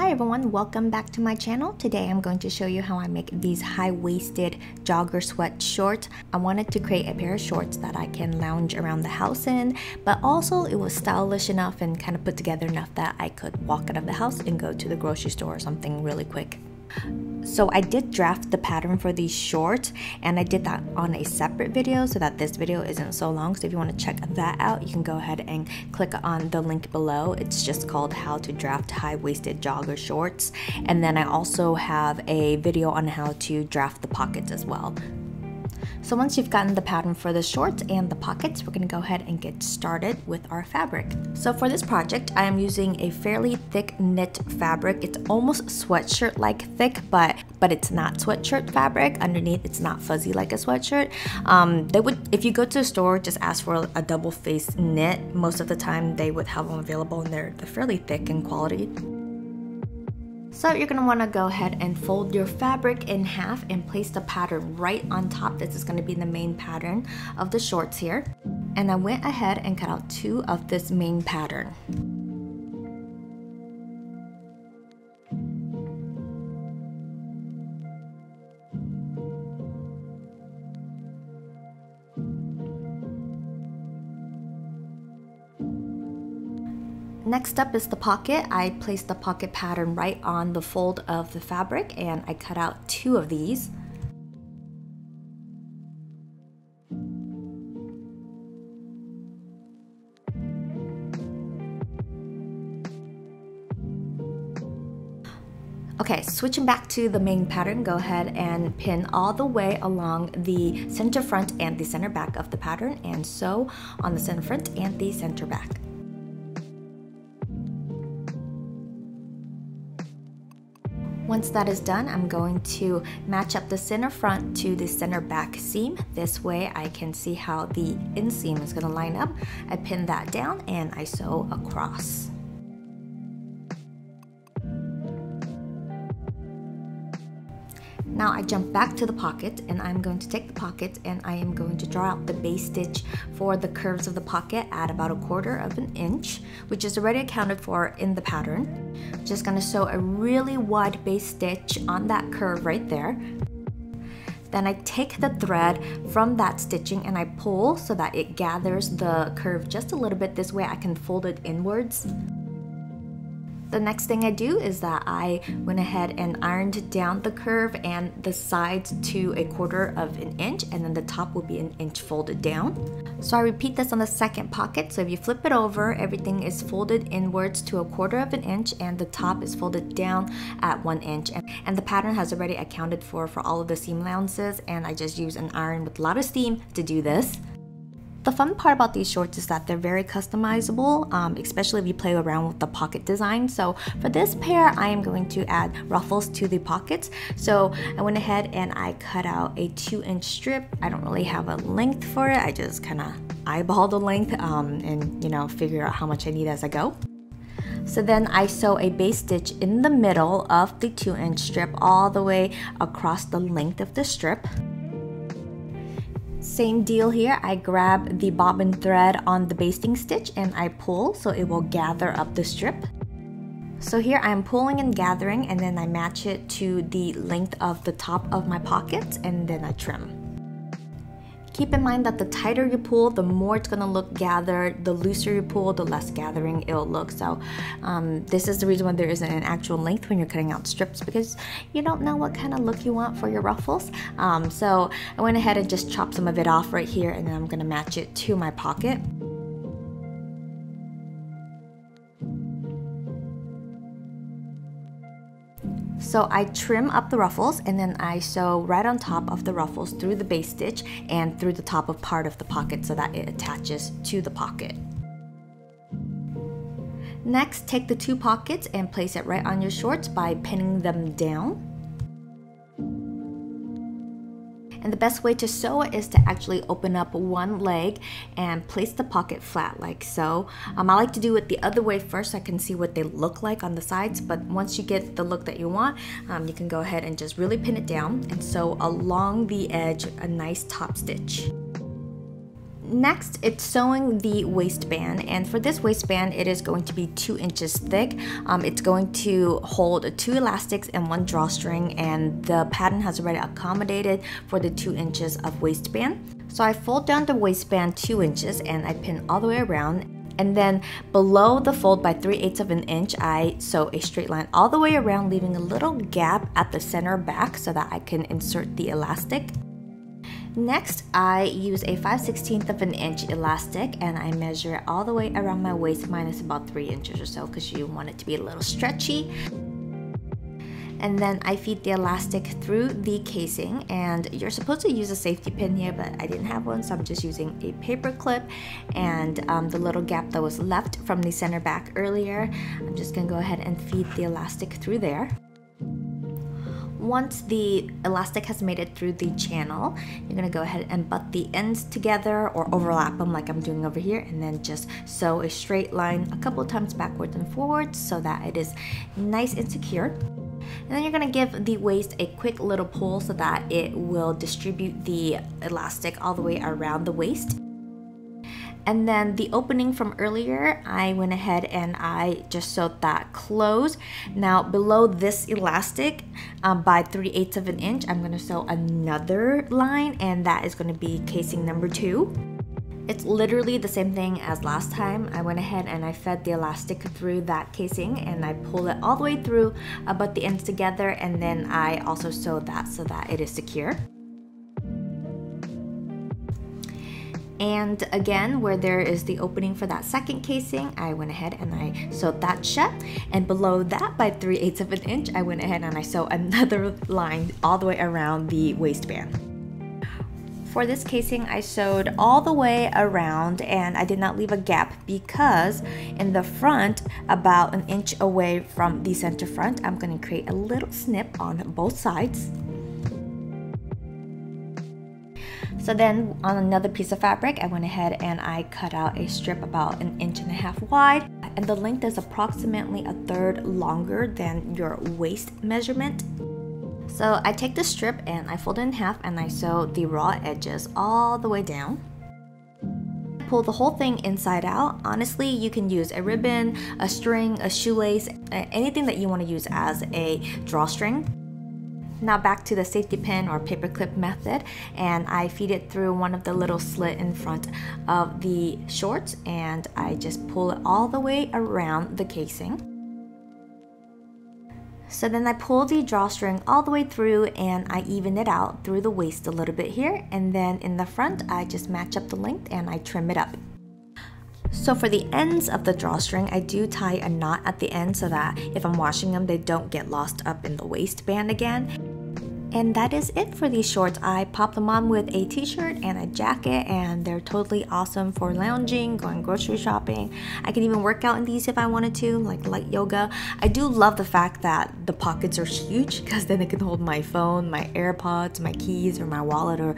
Hi everyone, welcome back to my channel. Today I'm going to show you how I make these high-waisted jogger sweat shorts. I wanted to create a pair of shorts that I can lounge around the house in, but also it was stylish enough and kind of put together enough that I could walk out of the house and go to the grocery store or something really quick. So I did draft the pattern for these shorts and I did that on a separate video so that this video isn't so long. So if you want to check that out, you can go ahead and click on the link below. It's just called how to draft high-waisted jogger shorts. And then I also have a video on how to draft the pockets as well. So once you've gotten the pattern for the shorts and the pockets, we're gonna go ahead and get started with our fabric. So for this project, I am using a fairly thick knit fabric. It's almost sweatshirt-like thick, but but it's not sweatshirt fabric. Underneath, it's not fuzzy like a sweatshirt. Um, they would, if you go to a store, just ask for a double-faced knit. Most of the time, they would have them available, and they're, they're fairly thick in quality. So you're gonna wanna go ahead and fold your fabric in half and place the pattern right on top. This is gonna be the main pattern of the shorts here. And I went ahead and cut out two of this main pattern. Next up is the pocket. I placed the pocket pattern right on the fold of the fabric and I cut out two of these. Okay, switching back to the main pattern, go ahead and pin all the way along the center front and the center back of the pattern and sew on the center front and the center back. Once that is done, I'm going to match up the center front to the center back seam. This way I can see how the inseam is gonna line up. I pin that down and I sew across. Now I jump back to the pocket and I'm going to take the pocket and I am going to draw out the base stitch for the curves of the pocket at about a quarter of an inch, which is already accounted for in the pattern. Just gonna sew a really wide base stitch on that curve right there. Then I take the thread from that stitching and I pull so that it gathers the curve just a little bit. This way I can fold it inwards. The next thing I do is that I went ahead and ironed down the curve and the sides to a quarter of an inch and then the top will be an inch folded down. So I repeat this on the second pocket. So if you flip it over, everything is folded inwards to a quarter of an inch and the top is folded down at one inch. And the pattern has already accounted for for all of the seam allowances and I just use an iron with a lot of steam to do this. The fun part about these shorts is that they're very customizable, um, especially if you play around with the pocket design. So for this pair, I am going to add ruffles to the pockets. So I went ahead and I cut out a two inch strip. I don't really have a length for it. I just kind of eyeball the length um, and you know figure out how much I need as I go. So then I sew a base stitch in the middle of the 2 inch strip all the way across the length of the strip. Same deal here, I grab the bobbin thread on the basting stitch and I pull so it will gather up the strip. So here I'm pulling and gathering and then I match it to the length of the top of my pockets and then I trim. Keep in mind that the tighter you pull, the more it's gonna look gathered. The looser you pull, the less gathering it'll look. So um, this is the reason why there isn't an actual length when you're cutting out strips because you don't know what kind of look you want for your ruffles. Um, so I went ahead and just chopped some of it off right here and then I'm gonna match it to my pocket. So I trim up the ruffles and then I sew right on top of the ruffles through the base stitch and through the top of part of the pocket so that it attaches to the pocket. Next, take the two pockets and place it right on your shorts by pinning them down. And the best way to sew it is to actually open up one leg and place the pocket flat like so. Um, I like to do it the other way first so I can see what they look like on the sides. But once you get the look that you want, um, you can go ahead and just really pin it down and sew along the edge a nice top stitch. Next, it's sewing the waistband, and for this waistband, it is going to be two inches thick. Um, it's going to hold two elastics and one drawstring, and the pattern has already accommodated for the two inches of waistband. So I fold down the waistband two inches and I pin all the way around and then below the fold by 3 eighths of an inch, I sew a straight line all the way around, leaving a little gap at the center back so that I can insert the elastic. Next, I use a 5 16th of an inch elastic and I measure it all the way around my waist minus about 3 inches or so because you want it to be a little stretchy. And then I feed the elastic through the casing and you're supposed to use a safety pin here but I didn't have one so I'm just using a paper clip and um, the little gap that was left from the center back earlier. I'm just gonna go ahead and feed the elastic through there once the elastic has made it through the channel, you're gonna go ahead and butt the ends together or overlap them like I'm doing over here and then just sew a straight line a couple times backwards and forwards so that it is nice and secure. And then you're gonna give the waist a quick little pull so that it will distribute the elastic all the way around the waist. And then the opening from earlier, I went ahead and I just sewed that close. Now below this elastic, um, by 3 eighths of an inch, I'm gonna sew another line and that is gonna be casing number two. It's literally the same thing as last time. I went ahead and I fed the elastic through that casing and I pulled it all the way through, but the ends together and then I also sewed that so that it is secure. And again, where there is the opening for that second casing, I went ahead and I sewed that shut. And below that, by 3 eighths of an inch, I went ahead and I sewed another line all the way around the waistband. For this casing, I sewed all the way around and I did not leave a gap because in the front, about an inch away from the center front, I'm going to create a little snip on both sides. So then on another piece of fabric, I went ahead and I cut out a strip about an inch and a half wide and the length is approximately a third longer than your waist measurement. So I take the strip and I fold it in half and I sew the raw edges all the way down. Pull the whole thing inside out. Honestly, you can use a ribbon, a string, a shoelace, anything that you want to use as a drawstring. Now back to the safety pin or paper clip method and I feed it through one of the little slit in front of the shorts and I just pull it all the way around the casing. So then I pull the drawstring all the way through and I even it out through the waist a little bit here and then in the front I just match up the length and I trim it up. So for the ends of the drawstring, I do tie a knot at the end so that if I'm washing them, they don't get lost up in the waistband again. And that is it for these shorts. I pop them on with a t-shirt and a jacket and they're totally awesome for lounging, going grocery shopping. I can even work out in these if I wanted to, like light yoga. I do love the fact that the pockets are huge because then I can hold my phone, my AirPods, my keys, or my wallet, or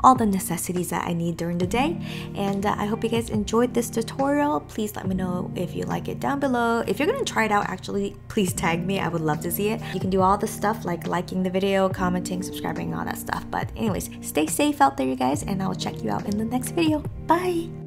all the necessities that I need during the day. And uh, I hope you guys enjoyed this tutorial. Please let me know if you like it down below. If you're gonna try it out, actually, please tag me. I would love to see it. You can do all the stuff like liking the video, commenting, commenting, subscribing, all that stuff. But anyways, stay safe out there, you guys, and I will check you out in the next video. Bye!